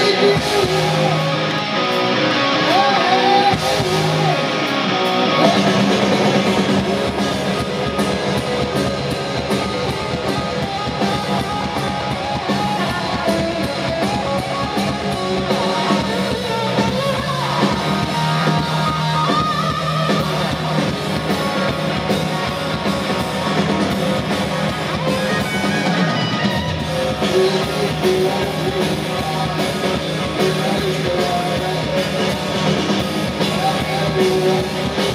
baby.